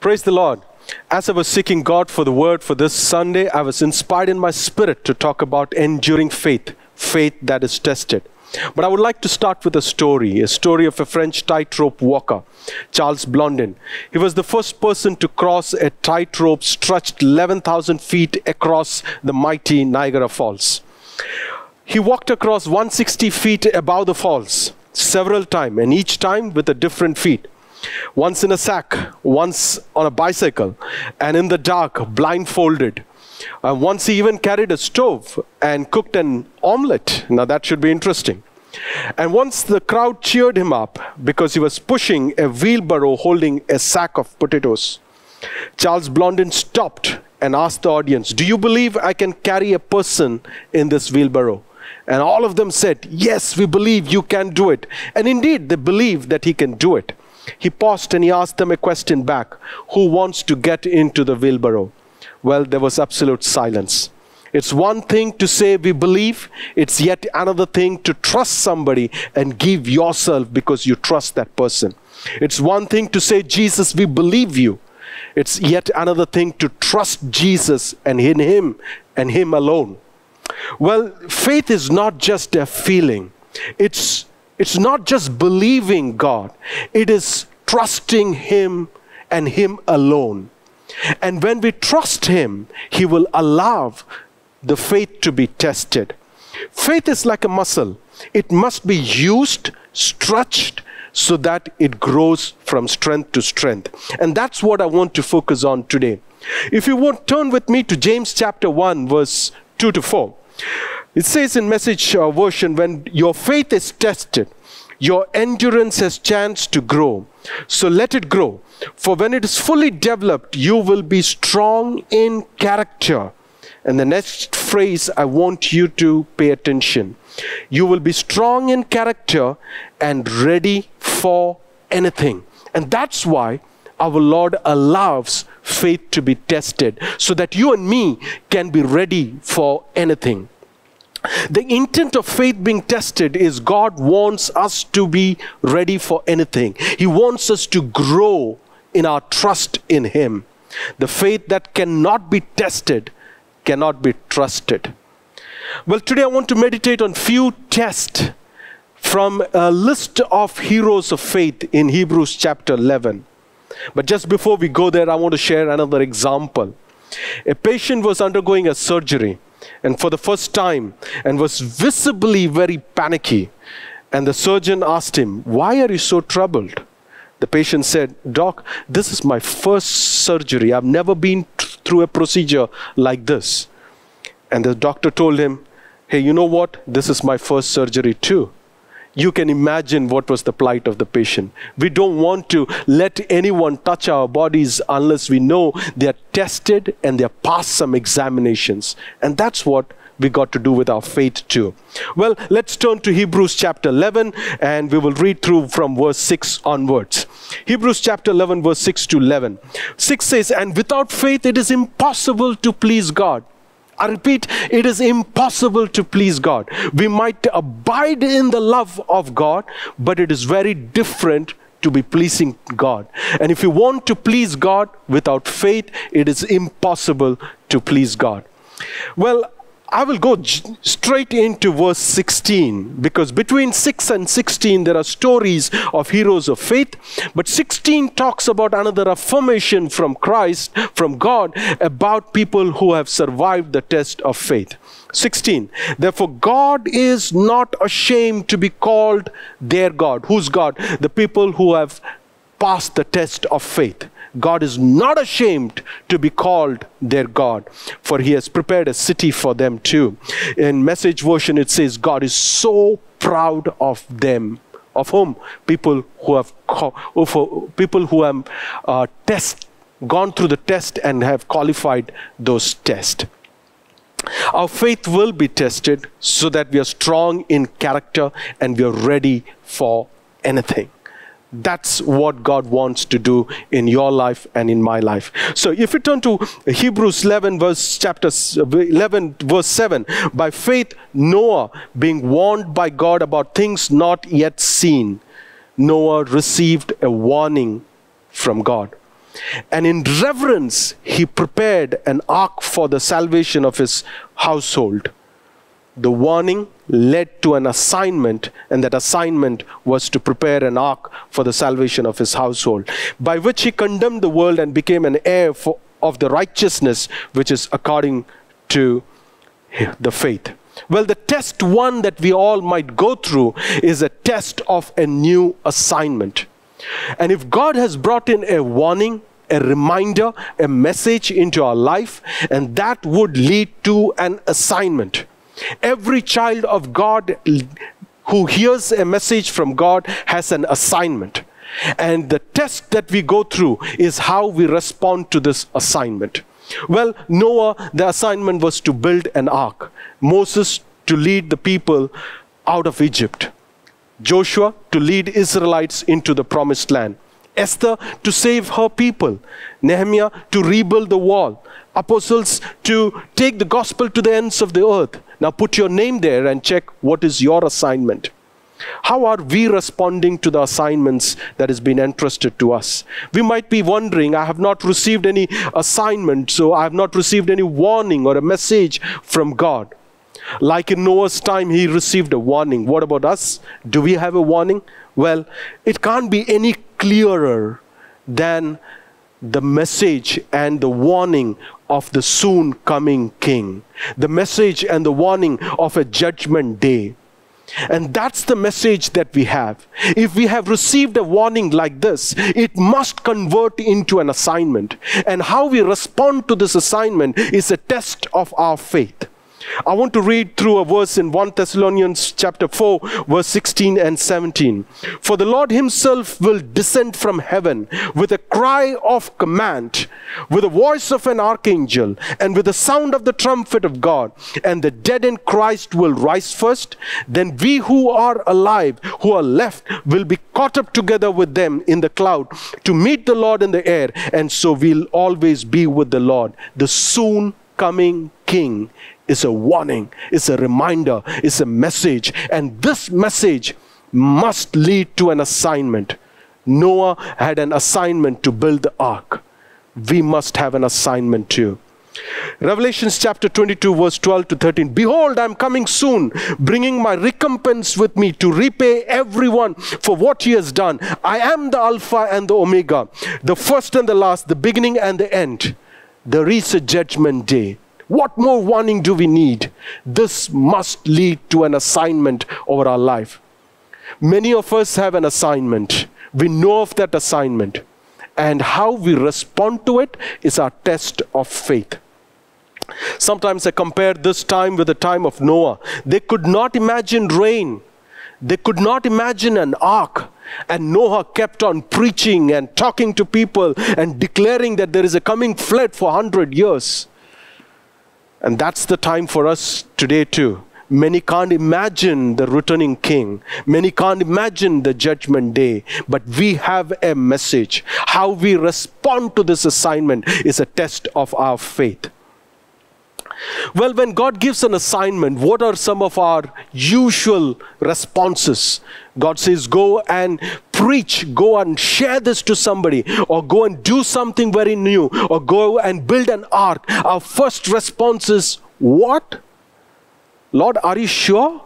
Praise the Lord. As I was seeking God for the word for this Sunday, I was inspired in my spirit to talk about enduring faith, faith that is tested. But I would like to start with a story, a story of a French tightrope walker, Charles Blondin. He was the first person to cross a tightrope stretched 11,000 feet across the mighty Niagara Falls. He walked across 160 feet above the falls several times, and each time with a different feat. Once in a sack, once on a bicycle, and in the dark, blindfolded. Uh, once he even carried a stove and cooked an omelette. Now that should be interesting. And once the crowd cheered him up because he was pushing a wheelbarrow holding a sack of potatoes. Charles Blondin stopped and asked the audience, Do you believe I can carry a person in this wheelbarrow? And all of them said, Yes, we believe you can do it. And indeed, they believed that he can do it. He paused and he asked them a question back Who wants to get into the wheelbarrow? Well, there was absolute silence. It's one thing to say we believe, it's yet another thing to trust somebody and give yourself because you trust that person. It's one thing to say, Jesus, we believe you. It's yet another thing to trust Jesus and in Him and Him alone. Well, faith is not just a feeling, it's, it's not just believing God, it is trusting Him and Him alone. And when we trust Him, He will allow the faith to be tested. Faith is like a muscle, it must be used, stretched, so that it grows from strength to strength. And that's what I want to focus on today. If you would turn with me to James chapter 1, verse 2 to 4. It says in message uh, version, when your faith is tested, your endurance has chance to grow. So let it grow. For when it is fully developed, you will be strong in character. And the next phrase, I want you to pay attention. You will be strong in character and ready for anything. And that's why our Lord allows faith to be tested so that you and me can be ready for anything. The intent of faith being tested is God wants us to be ready for anything. He wants us to grow in our trust in Him. The faith that cannot be tested cannot be trusted. Well, today I want to meditate on few tests from a list of heroes of faith in Hebrews chapter 11. But just before we go there, I want to share another example. A patient was undergoing a surgery and for the first time and was visibly very panicky. And the surgeon asked him, Why are you so troubled? The patient said, Doc, this is my first surgery. I've never been through a procedure like this. And the doctor told him, Hey, you know what? This is my first surgery too you can imagine what was the plight of the patient. We don't want to let anyone touch our bodies unless we know they are tested and they are passed some examinations. And that's what we got to do with our faith too. Well, let's turn to Hebrews chapter 11 and we will read through from verse 6 onwards. Hebrews chapter 11, verse 6 to 11. 6 says, And without faith it is impossible to please God. I repeat, it is impossible to please God. We might abide in the love of God, but it is very different to be pleasing God. And if you want to please God without faith, it is impossible to please God. Well, I will go straight into verse 16 because between 6 and 16 there are stories of heroes of faith, but 16 talks about another affirmation from Christ, from God, about people who have survived the test of faith. 16. Therefore, God is not ashamed to be called their God. Who's God? The people who have passed the test of faith. God is not ashamed to be called their God, for he has prepared a city for them too. In message version, it says, God is so proud of them. Of whom? People who have, people who have uh, test, gone through the test and have qualified those tests. Our faith will be tested so that we are strong in character and we are ready for anything. That's what God wants to do in your life and in my life. So if you turn to Hebrews 11 verse chapter 11 verse 7, by faith Noah being warned by God about things not yet seen, Noah received a warning from God. And in reverence, he prepared an ark for the salvation of his household. The warning led to an assignment, and that assignment was to prepare an ark for the salvation of his household, by which he condemned the world and became an heir for, of the righteousness which is according to the faith. Well, the test one that we all might go through is a test of a new assignment. And if God has brought in a warning, a reminder, a message into our life, and that would lead to an assignment. Every child of God who hears a message from God has an assignment. And the test that we go through is how we respond to this assignment. Well, Noah, the assignment was to build an ark. Moses to lead the people out of Egypt. Joshua to lead Israelites into the promised land. Esther to save her people. Nehemiah to rebuild the wall. Apostles to take the gospel to the ends of the earth. Now put your name there and check what is your assignment. How are we responding to the assignments that has been entrusted to us? We might be wondering, I have not received any assignment, so I have not received any warning or a message from God. Like in Noah's time, he received a warning. What about us? Do we have a warning? Well, it can't be any clearer than the message and the warning of the soon coming king, the message and the warning of a judgment day. And that's the message that we have. If we have received a warning like this, it must convert into an assignment. And how we respond to this assignment is a test of our faith. I want to read through a verse in 1 Thessalonians chapter 4 verse 16 and 17. For the Lord himself will descend from heaven with a cry of command, with the voice of an archangel, and with the sound of the trumpet of God, and the dead in Christ will rise first, then we who are alive, who are left, will be caught up together with them in the cloud to meet the Lord in the air, and so we'll always be with the Lord, the soon coming King is a warning, it's a reminder, it's a message. And this message must lead to an assignment. Noah had an assignment to build the ark. We must have an assignment too. Revelations chapter 22, verse 12 to 13. Behold, I am coming soon, bringing my recompense with me to repay everyone for what he has done. I am the Alpha and the Omega, the first and the last, the beginning and the end. There is a judgment day. What more warning do we need? This must lead to an assignment over our life. Many of us have an assignment. We know of that assignment. And how we respond to it is our test of faith. Sometimes I compare this time with the time of Noah. They could not imagine rain. They could not imagine an ark. And Noah kept on preaching and talking to people and declaring that there is a coming flood for 100 years. And that's the time for us today, too. Many can't imagine the returning king. Many can't imagine the judgment day. But we have a message. How we respond to this assignment is a test of our faith. Well, when God gives an assignment, what are some of our usual responses? God says, Go and preach, go and share this to somebody, or go and do something very new, or go and build an ark. Our first response is, What? Lord, are you sure?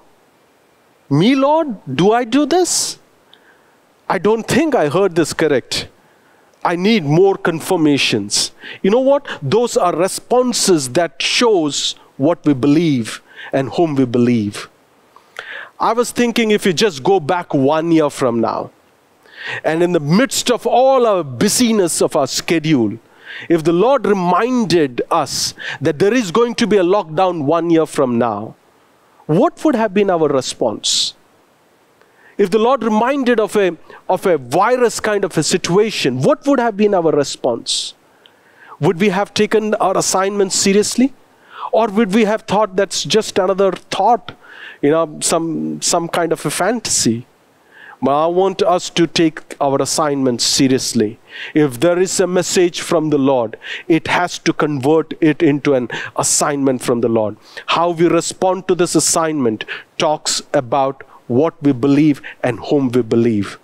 Me, Lord? Do I do this? I don't think I heard this correct. I need more confirmations. You know what? Those are responses that shows what we believe and whom we believe. I was thinking if you just go back one year from now, and in the midst of all our busyness of our schedule, if the Lord reminded us that there is going to be a lockdown one year from now, what would have been our response? If the Lord reminded of a, of a virus kind of a situation, what would have been our response? Would we have taken our assignment seriously? Or would we have thought that's just another thought, you know, some, some kind of a fantasy? But I want us to take our assignment seriously. If there is a message from the Lord, it has to convert it into an assignment from the Lord. How we respond to this assignment talks about what we believe and whom we believe.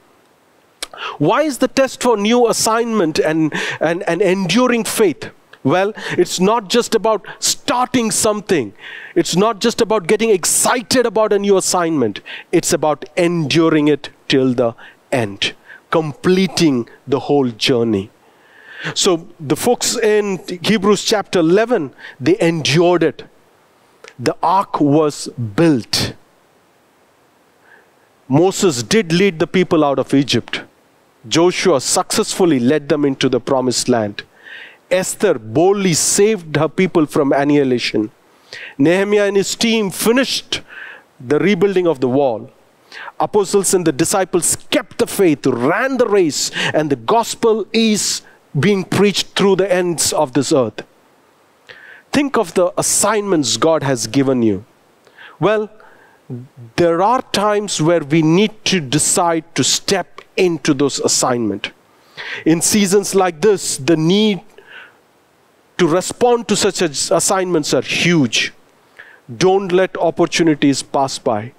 Why is the test for new assignment and, and, and enduring faith? Well, it's not just about starting something. It's not just about getting excited about a new assignment. It's about enduring it till the end, completing the whole journey. So the folks in Hebrews chapter 11, they endured it. The ark was built. Moses did lead the people out of Egypt. Joshua successfully led them into the promised land. Esther boldly saved her people from annihilation. Nehemiah and his team finished the rebuilding of the wall. Apostles and the disciples kept the faith, ran the race, and the gospel is being preached through the ends of this earth. Think of the assignments God has given you. Well, there are times where we need to decide to step into those assignment. In seasons like this, the need to respond to such assignments are huge. Don't let opportunities pass by.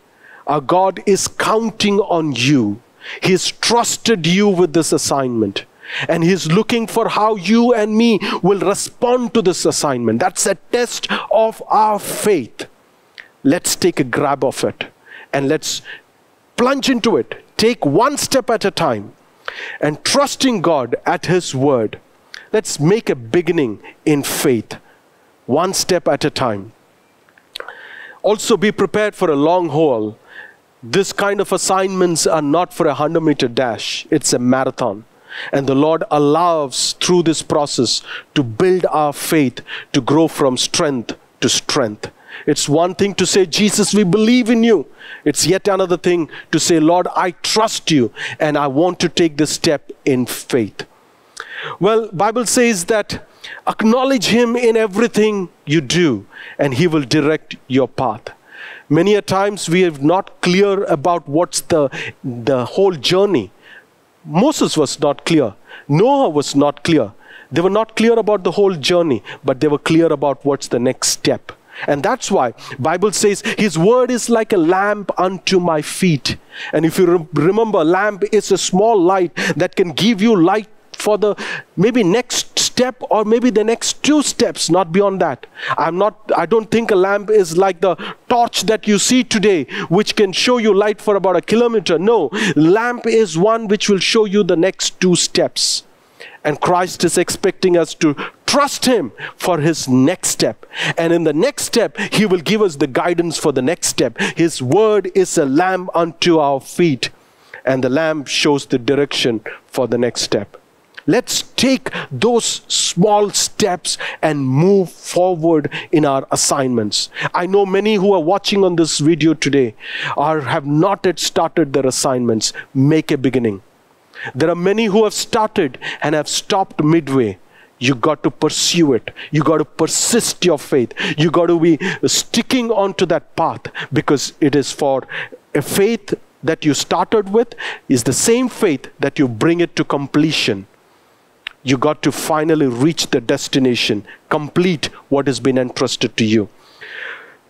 Our God is counting on you. He's trusted you with this assignment. And He's looking for how you and me will respond to this assignment. That's a test of our faith. Let's take a grab of it and let's plunge into it. Take one step at a time and trusting God at His word. Let's make a beginning in faith, one step at a time. Also, be prepared for a long haul. This kind of assignments are not for a 100 meter dash, it's a marathon. And the Lord allows through this process to build our faith to grow from strength to strength. It's one thing to say, Jesus, we believe in you. It's yet another thing to say, Lord, I trust you and I want to take this step in faith. Well, Bible says that acknowledge him in everything you do and he will direct your path. Many a times we are not clear about what's the, the whole journey. Moses was not clear. Noah was not clear. They were not clear about the whole journey, but they were clear about what's the next step. And that's why Bible says his word is like a lamp unto my feet. And if you re- remember, lamp is a small light that can give you light for the maybe next step or maybe the next two steps not beyond that. I'm not i don't think a lamp is like the torch that you see today which can show you light for about a kilometer. No lamp is one which will show you the next two steps and Christ is expecting us to trust Him for His next step. And in the next step, He will give us the guidance for the next step. His word is a lamp unto our feet, and the lamp shows the direction for the next step. Let's take those small steps and move forward in our assignments. I know many who are watching on this video today are have not yet started their assignments. Make a beginning. There are many who have started and have stopped midway. You got to pursue it. You got to persist your faith. You got to be sticking onto that path because it is for a faith that you started with is the same faith that you bring it to completion you got to finally reach the destination, complete what has been entrusted to you.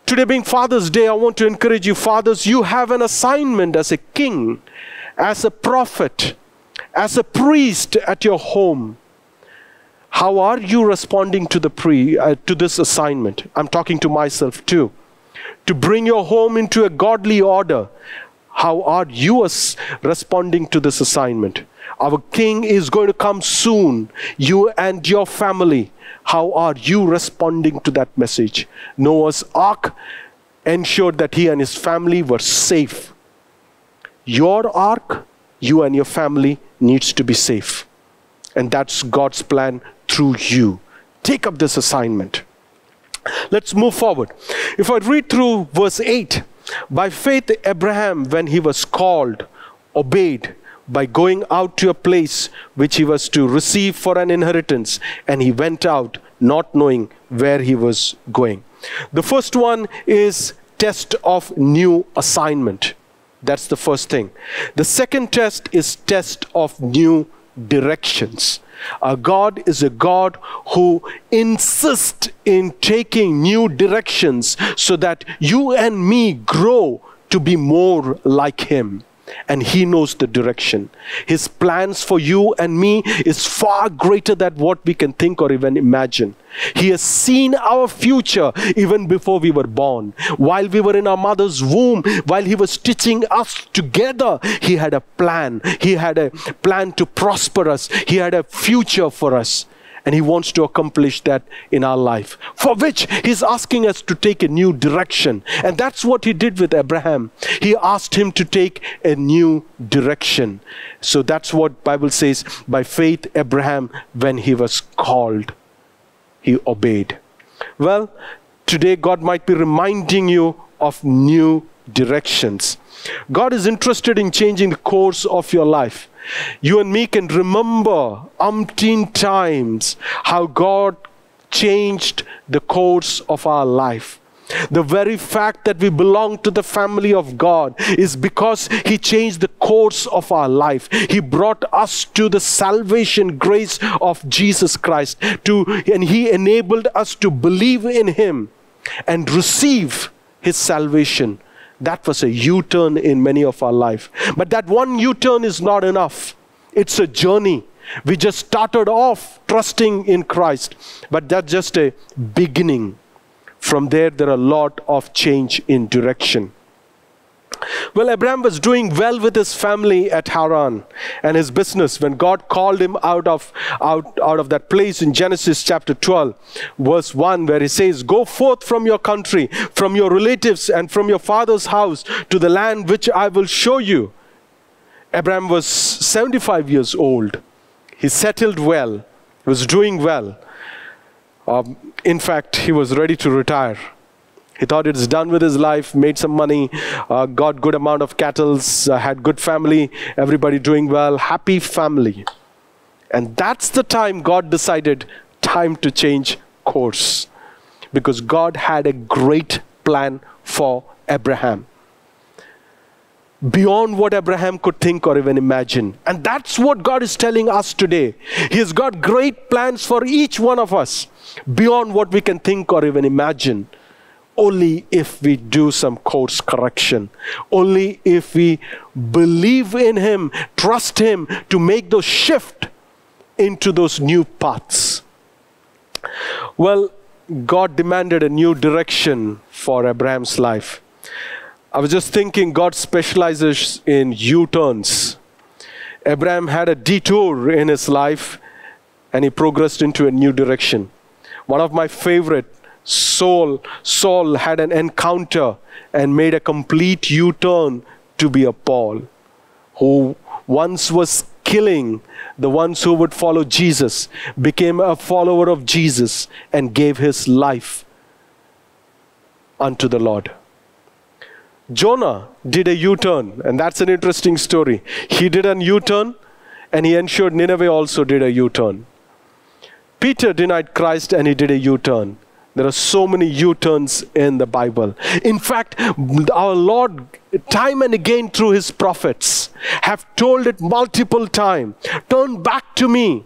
Today, being Father's Day, I want to encourage you, fathers, you have an assignment as a king, as a prophet, as a priest at your home. How are you responding to the pre uh, to this assignment? I'm talking to myself too. To bring your home into a godly order. How are you responding to this assignment? Our king is going to come soon. You and your family. How are you responding to that message? Noah's ark ensured that he and his family were safe. Your ark, you and your family, needs to be safe. And that's God's plan through you. Take up this assignment. Let's move forward. If I read through verse 8, by faith, Abraham, when he was called, obeyed by going out to a place which he was to receive for an inheritance, and he went out not knowing where he was going. The first one is test of new assignment. That's the first thing. The second test is test of new directions. Our God is a God who insists in taking new directions so that you and me grow to be more like Him. And he knows the direction. His plans for you and me is far greater than what we can think or even imagine. He has seen our future even before we were born. While we were in our mother's womb while he was stitching us together he had a plan. He had a plan to prosper us. He had a future for us and He wants to accomplish that in our life, for which He's asking us to take a new direction. And that's what He did with Abraham. He asked him to take a new direction. So that's what Bible says by faith Abraham when he was called he obeyed. Well, today God might be reminding you of new directions. God is interested in changing the course of your life. You and me can remember umpteen times how God changed the course of our life. The very fact that we belong to the family of God is because He changed the course of our life. He brought us to the salvation grace of Jesus Christ, to, and He enabled us to believe in Him and receive His salvation that was a U turn in many of our life. But that one U turn is not enough. It's a journey. We just started off trusting in Christ, but that's just a beginning. From there, there are a lot of change in direction. Well, Abraham was doing well with his family at Haran and his business when God called him out of, out, out of that place in Genesis chapter 12, verse 1, where he says, Go forth from your country, from your relatives, and from your father's house to the land which I will show you. Abraham was 75 years old. He settled well, he was doing well. Um, in fact, he was ready to retire. He thought it's done with his life, made some money, uh, got good amount of cattle, uh, had good family, everybody doing well, happy family. And that's the time God decided time to change course. Because God had a great plan for Abraham. Beyond what Abraham could think or even imagine. And that's what God is telling us today. He has got great plans for each one of us, beyond what we can think or even imagine only if we do some course correction, only if we believe in Him, trust Him to make those shift into those new paths. Well, God demanded a new direction for Abraham's life. I was just thinking God specializes in U turns. Abraham had a detour in his life and he progressed into a new direction. One of my favorite Saul, Saul had an encounter and made a complete U turn to be a Paul, who once was killing the ones who would follow Jesus, became a follower of Jesus, and gave his life unto the Lord. Jonah did a U turn, and that's an interesting story. He did an U turn, and he ensured Nineveh also did a U turn. Peter denied Christ, and he did a U turn. There are so many U turns in the Bible. In fact, our Lord, time and again through his prophets, have told it multiple times turn back to me.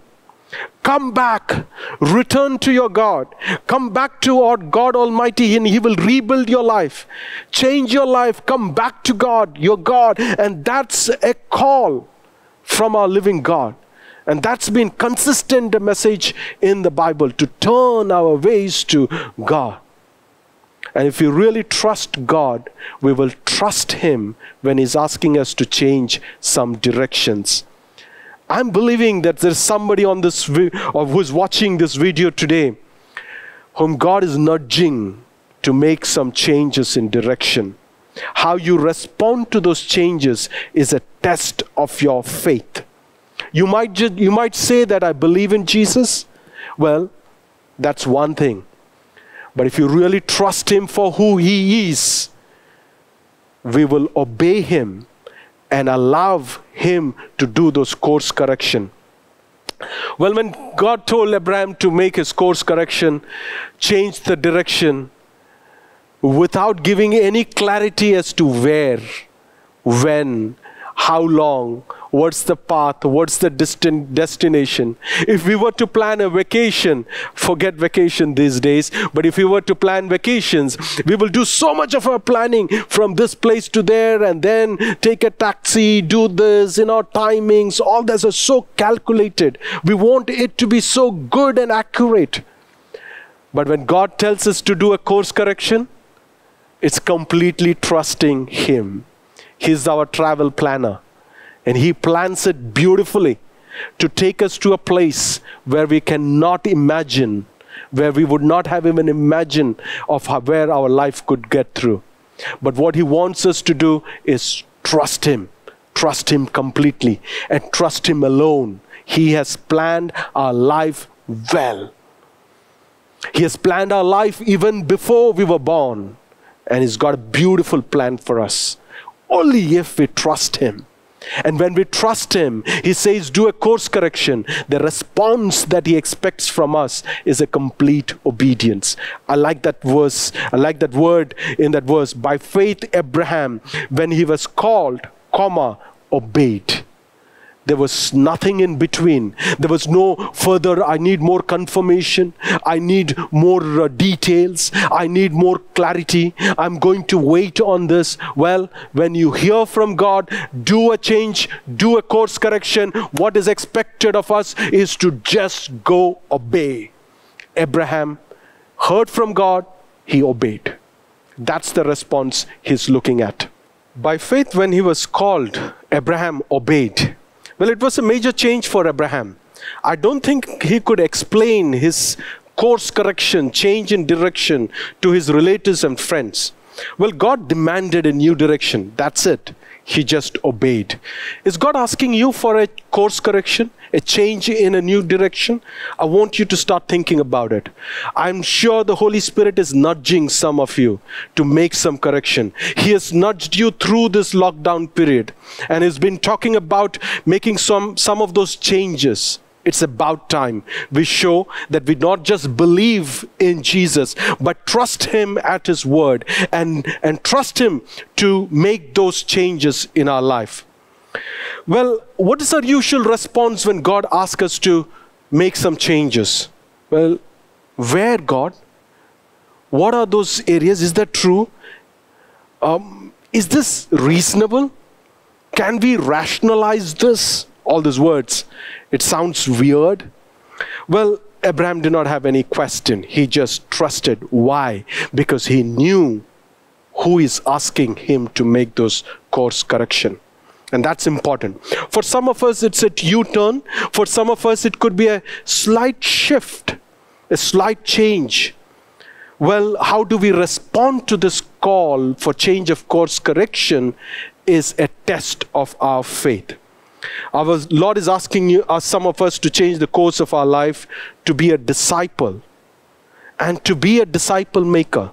Come back, return to your God. Come back to our God Almighty, and He will rebuild your life, change your life. Come back to God, your God. And that's a call from our living God. And that's been consistent message in the Bible to turn our ways to God. And if we really trust God, we will trust Him when He's asking us to change some directions. I'm believing that there's somebody on this or who's watching this video today whom God is nudging to make some changes in direction. How you respond to those changes is a test of your faith. You might, just, you might say that I believe in Jesus. Well, that's one thing. But if you really trust Him for who He is, we will obey Him and allow Him to do those course correction. Well, when God told Abraham to make his course correction, change the direction, without giving any clarity as to where, when, how long, what's the path, what's the distant destination. If we were to plan a vacation, forget vacation these days, but if we were to plan vacations, we will do so much of our planning from this place to there and then take a taxi, do this, you know, timings, all this is so calculated. We want it to be so good and accurate. But when God tells us to do a course correction, it's completely trusting Him. He's our travel planner. And He plans it beautifully to take us to a place where we cannot imagine, where we would not have even imagined of how, where our life could get through. But what He wants us to do is trust Him, trust Him completely, and trust Him alone. He has planned our life well. He has planned our life even before we were born. And He's got a beautiful plan for us. Only if we trust Him. And when we trust Him, He says, do a course correction. The response that He expects from us is a complete obedience. I like that verse. I like that word in that verse. By faith, Abraham, when he was called, comma, obeyed. There was nothing in between. There was no further, I need more confirmation. I need more uh, details. I need more clarity. I'm going to wait on this. Well, when you hear from God, do a change, do a course correction. What is expected of us is to just go obey. Abraham heard from God, he obeyed. That's the response he's looking at. By faith, when he was called, Abraham obeyed. Well, it was a major change for Abraham. I don't think he could explain his course correction, change in direction to his relatives and friends. Well, God demanded a new direction. That's it. He just obeyed. Is God asking you for a course correction? a change in a new direction, I want you to start thinking about it. I'm sure the Holy Spirit is nudging some of you to make some correction. He has nudged you through this lockdown period and has been talking about making some, some of those changes. It's about time we show that we not just believe in Jesus, but trust Him at His word and, and trust Him to make those changes in our life. Well, what is our usual response when God asks us to make some changes? Well, where, God? What are those areas? Is that true? Um, is this reasonable? Can we rationalize this? All these words. It sounds weird. Well, Abraham did not have any question. He just trusted. Why? Because he knew who is asking him to make those course correction. And that's important. For some of us, it's a U turn. For some of us, it could be a slight shift, a slight change. Well, how do we respond to this call for change of course correction is a test of our faith. Our Lord is asking you, uh, some of us to change the course of our life to be a disciple and to be a disciple maker.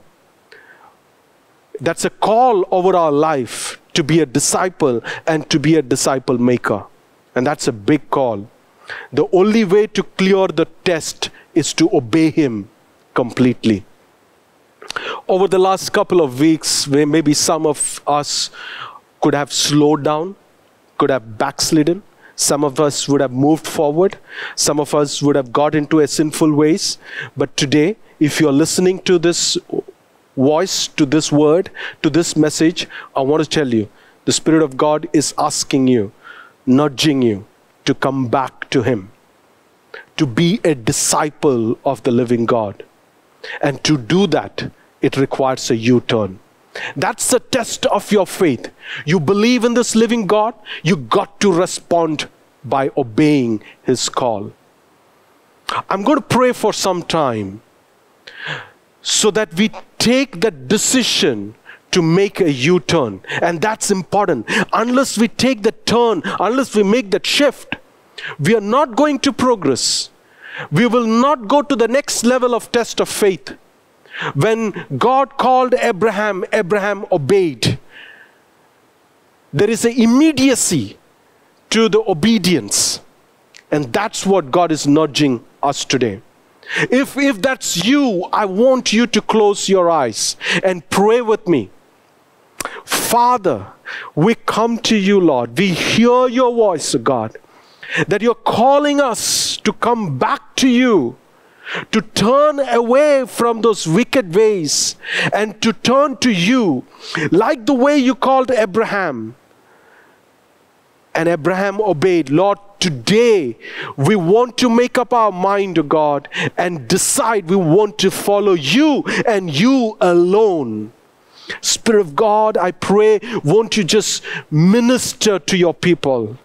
That's a call over our life to be a disciple and to be a disciple maker. And that's a big call. The only way to clear the test is to obey Him completely. Over the last couple of weeks, maybe some of us could have slowed down, could have backslidden, some of us would have moved forward, some of us would have got into a sinful ways. But today, if you're listening to this voice to this word, to this message, I want to tell you the Spirit of God is asking you, nudging you to come back to Him, to be a disciple of the living God. And to do that, it requires a U turn. That's the test of your faith. You believe in this living God, you got to respond by obeying His call. I'm going to pray for some time so that we take that decision to make a U turn. And that's important. Unless we take the turn, unless we make that shift, we are not going to progress. We will not go to the next level of test of faith. When God called Abraham, Abraham obeyed. There is an immediacy to the obedience. And that's what God is nudging us today. If, if that's you, I want you to close your eyes and pray with me. Father, we come to you, Lord. We hear your voice, God, that you're calling us to come back to you, to turn away from those wicked ways and to turn to you, like the way you called Abraham. And Abraham obeyed. Lord, today we want to make up our mind, God, and decide we want to follow you and you alone. Spirit of God, I pray, won't you just minister to your people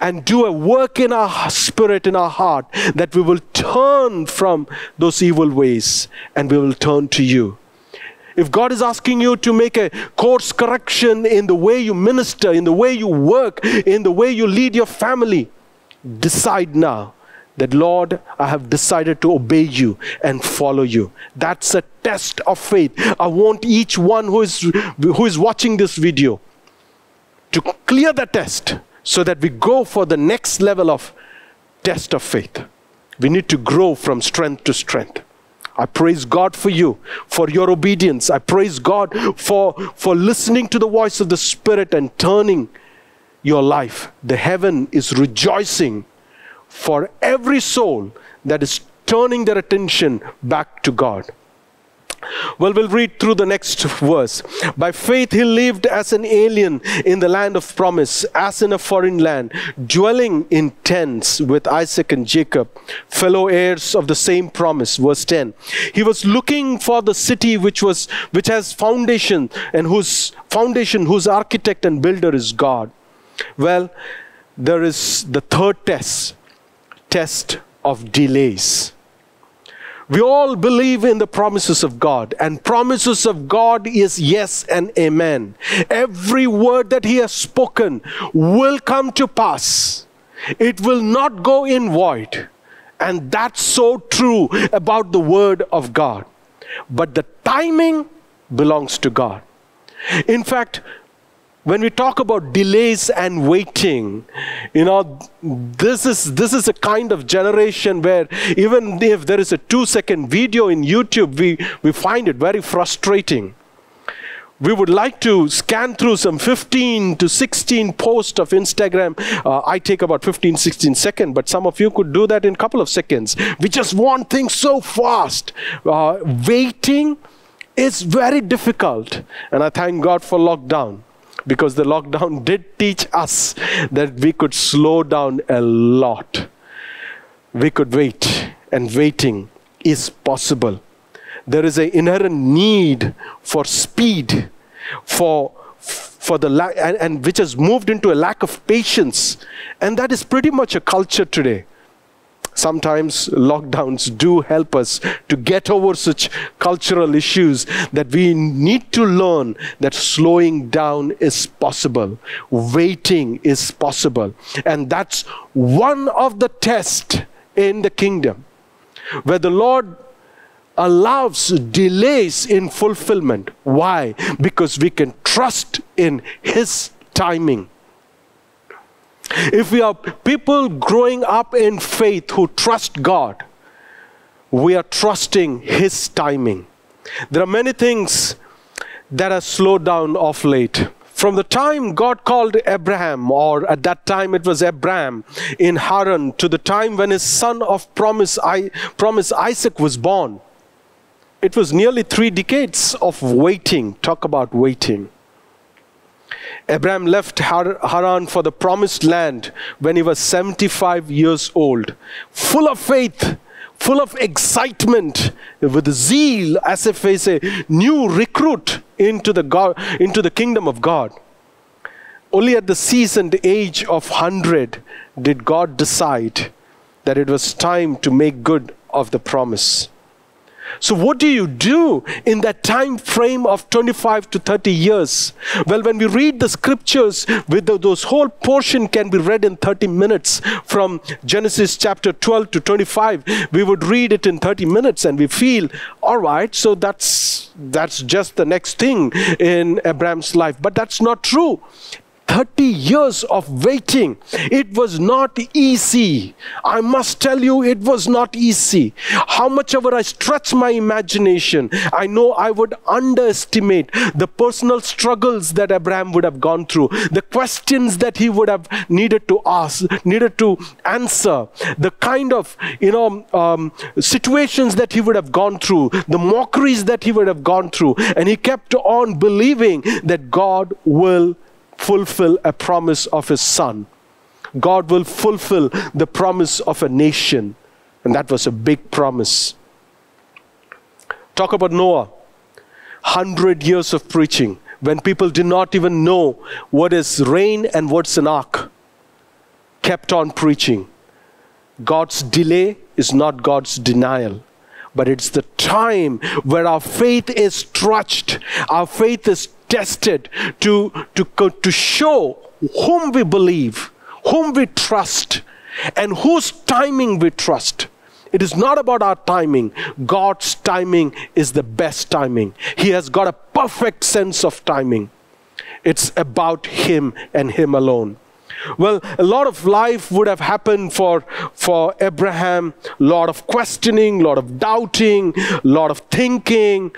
and do a work in our spirit, in our heart, that we will turn from those evil ways and we will turn to you. If God is asking you to make a course correction in the way you minister, in the way you work, in the way you lead your family, decide now that Lord, I have decided to obey you and follow you. That's a test of faith. I want each one who is, who is watching this video to clear the test so that we go for the next level of test of faith. We need to grow from strength to strength. I praise God for you, for your obedience. I praise God for, for listening to the voice of the Spirit and turning your life. The heaven is rejoicing for every soul that is turning their attention back to God. Well, we'll read through the next verse. By faith, he lived as an alien in the land of promise, as in a foreign land, dwelling in tents with Isaac and Jacob, fellow heirs of the same promise. Verse 10. He was looking for the city which was which has foundation and whose foundation, whose architect and builder is God. Well, there is the third test test of delays. We all believe in the promises of God, and promises of God is yes and amen. Every word that He has spoken will come to pass, it will not go in void. And that's so true about the word of God. But the timing belongs to God. In fact, when we talk about delays and waiting you know this is this is a kind of generation where even if there is a 2 second video in youtube we we find it very frustrating. We would like to scan through some 15 to 16 posts of instagram. Uh, i take about 15 16 seconds but some of you could do that in a couple of seconds. We just want things so fast. Uh, waiting is very difficult and i thank god for lockdown because the lockdown did teach us that we could slow down a lot. We could wait, and waiting is possible. There is an inherent need for speed, for for the la- and, and which has moved into a lack of patience, and that is pretty much a culture today. Sometimes lockdowns do help us to get over such cultural issues that we need to learn that slowing down is possible, waiting is possible. And that's one of the tests in the kingdom where the Lord allows delays in fulfillment. Why? Because we can trust in His timing. If we are people growing up in faith who trust God, we are trusting His timing. There are many things that are slowed down of late. From the time God called Abraham, or at that time it was Abraham in Haran, to the time when his son of promise, I, promise Isaac was born, it was nearly three decades of waiting. Talk about waiting. Abraham left Haran for the promised land when he was 75 years old, full of faith, full of excitement, with zeal, as if he's a new recruit into the, God, into the kingdom of God. Only at the seasoned age of 100 did God decide that it was time to make good of the promise. So, what do you do in that time frame of 25 to 30 years? Well, when we read the scriptures, with those whole portion can be read in 30 minutes from Genesis chapter 12 to 25. We would read it in 30 minutes and we feel, all right, so that's that's just the next thing in Abraham's life. But that's not true. 30 years of waiting. It was not easy. I must tell you, it was not easy. How much ever I stretch my imagination, I know I would underestimate the personal struggles that Abraham would have gone through, the questions that he would have needed to ask, needed to answer, the kind of, you know, um, situations that he would have gone through, the mockeries that he would have gone through. And he kept on believing that God will fulfill a promise of his son. God will fulfill the promise of a nation. And that was a big promise. Talk about Noah. 100 years of preaching when people did not even know what is rain and what's an ark. Kept on preaching. God's delay is not God's denial but it's the time where our faith is stretched, our faith is tested to, to, to show whom we believe, whom we trust, and whose timing we trust. It is not about our timing. God's timing is the best timing. He has got a perfect sense of timing. It's about Him and Him alone. Well, a lot of life would have happened for, for Abraham, a lot of questioning, a lot of doubting, a lot of thinking.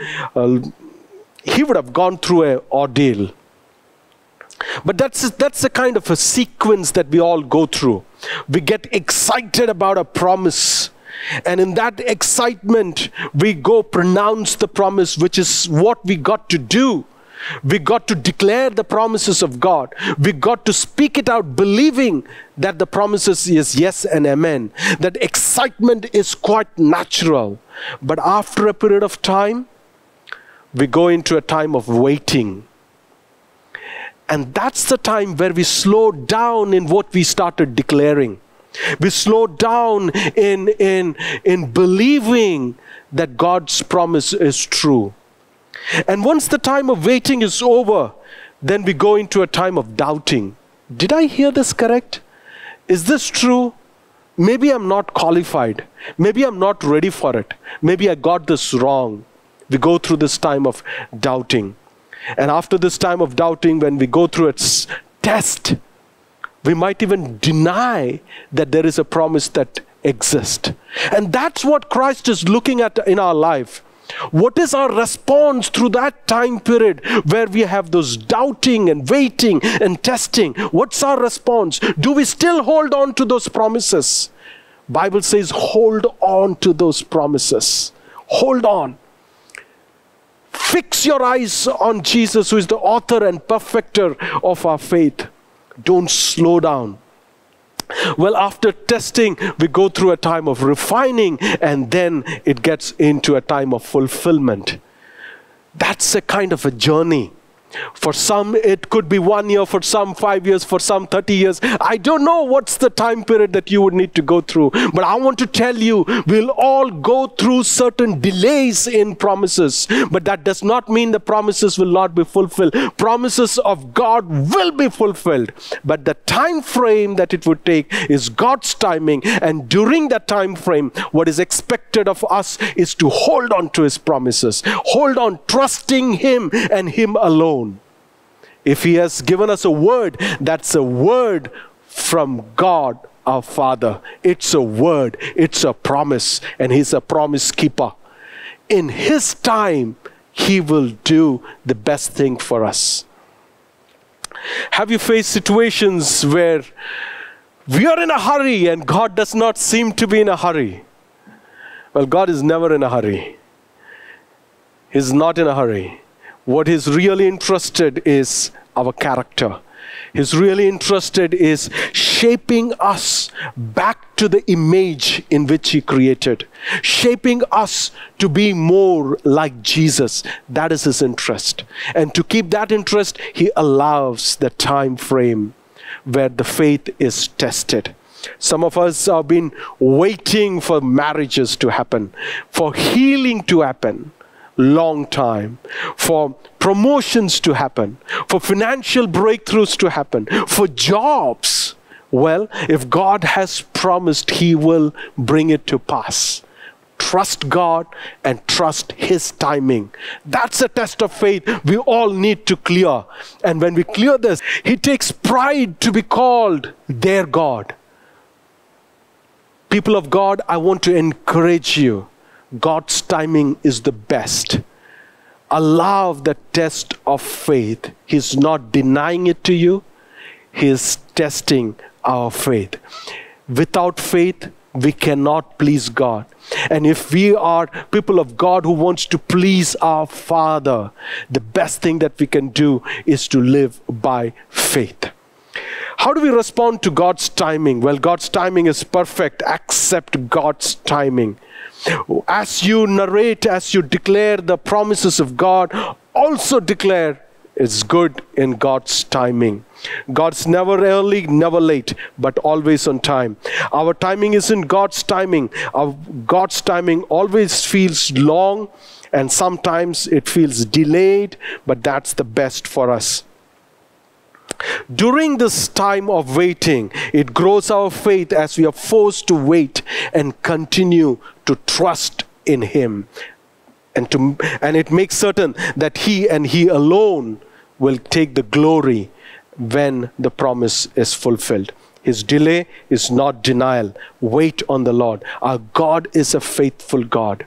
He would have gone through an ordeal. But that's, that's a kind of a sequence that we all go through. We get excited about a promise. And in that excitement, we go pronounce the promise, which is what we got to do. We got to declare the promises of God. We got to speak it out, believing that the promises is yes and amen. That excitement is quite natural. But after a period of time, we go into a time of waiting. And that's the time where we slow down in what we started declaring. We slow down in, in, in believing that God's promise is true. And once the time of waiting is over, then we go into a time of doubting. Did I hear this correct? Is this true? Maybe I'm not qualified. Maybe I'm not ready for it. Maybe I got this wrong. We go through this time of doubting. And after this time of doubting, when we go through its test, we might even deny that there is a promise that exists. And that's what Christ is looking at in our life. What is our response through that time period where we have those doubting and waiting and testing? What's our response? Do we still hold on to those promises? Bible says hold on to those promises. Hold on. Fix your eyes on Jesus who is the author and perfecter of our faith. Don't slow down. Well, after testing, we go through a time of refining and then it gets into a time of fulfillment. That's a kind of a journey. For some, it could be one year, for some, five years, for some, 30 years. I don't know what's the time period that you would need to go through. But I want to tell you, we'll all go through certain delays in promises. But that does not mean the promises will not be fulfilled. Promises of God will be fulfilled. But the time frame that it would take is God's timing. And during that time frame, what is expected of us is to hold on to His promises, hold on, trusting Him and Him alone. If He has given us a word, that's a word from God our Father. It's a word, it's a promise, and He's a promise keeper. In His time, He will do the best thing for us. Have you faced situations where we are in a hurry and God does not seem to be in a hurry? Well, God is never in a hurry. He's not in a hurry. What he's really interested is our character. He's really interested is shaping us back to the image in which he created, shaping us to be more like Jesus. That is his interest. And to keep that interest, he allows the time frame where the faith is tested. Some of us have been waiting for marriages to happen, for healing to happen, long time, for promotions to happen, for financial breakthroughs to happen, for jobs. Well, if God has promised, He will bring it to pass. trust God and trust His timing. That's a test of faith we all need to clear. And when we clear this, He takes pride to be called their God. People of God, I want to encourage you. God's timing is the best. Allow the test of faith. He's not denying it to you, He's testing our faith. Without faith, we cannot please God. And if we are people of God who wants to please our Father, the best thing that we can do is to live by faith. How do we respond to God's timing? Well, God's timing is perfect. Accept God's timing. As you narrate, as you declare the promises of God, also declare it's good in God's timing. God's never early, never late, but always on time. Our timing isn't God's timing. Our God's timing always feels long and sometimes it feels delayed, but that's the best for us. During this time of waiting, it grows our faith as we are forced to wait and continue to trust in Him. And, to, and it makes certain that He and He alone will take the glory when the promise is fulfilled. His delay is not denial. Wait on the Lord. Our God is a faithful God.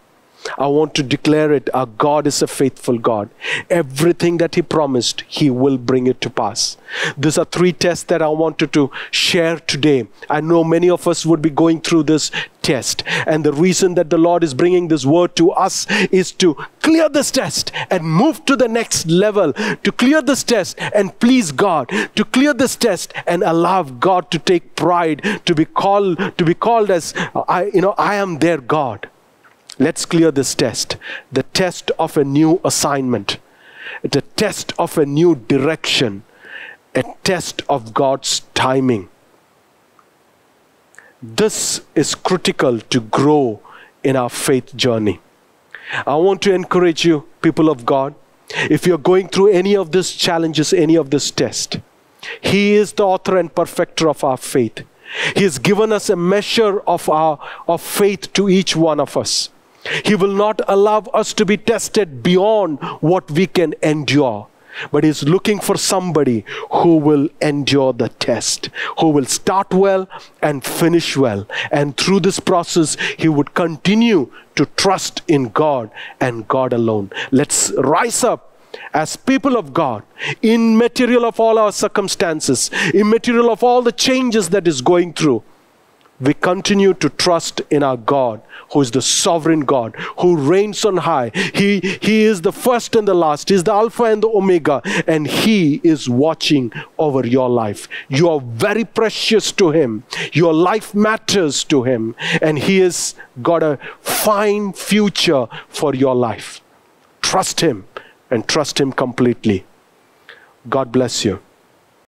I want to declare it. Our God is a faithful God. Everything that He promised, He will bring it to pass. These are three tests that I wanted to share today. I know many of us would be going through this test. And the reason that the Lord is bringing this word to us is to clear this test and move to the next level, to clear this test and please God, to clear this test and allow God to take pride, to be called, to be called as, I, you know, I am their God. Let's clear this test the test of a new assignment, the test of a new direction, a test of God's timing. This is critical to grow in our faith journey. I want to encourage you, people of God, if you're going through any of these challenges, any of this test, He is the author and perfecter of our faith. He has given us a measure of our of faith to each one of us. He will not allow us to be tested beyond what we can endure. But He's looking for somebody who will endure the test, who will start well and finish well. And through this process, He would continue to trust in God and God alone. Let's rise up as people of God, immaterial of all our circumstances, immaterial of all the changes that is going through we continue to trust in our God, who is the sovereign God, who reigns on high. He, he is the first and the last, He is the Alpha and the Omega, and He is watching over your life. You are very precious to Him. Your life matters to Him, and He has got a fine future for your life. Trust Him and trust Him completely. God bless you.